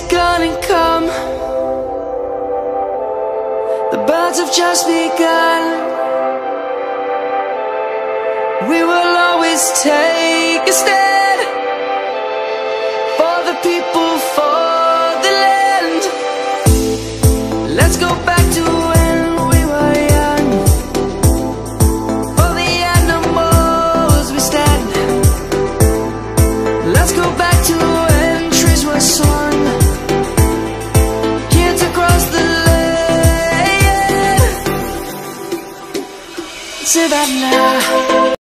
Lion's gonna come. The birds have just begun. We will always take a stand For the people, for the land. Let's go back to when we were young. For the animals we stand. Let's go back to Savannah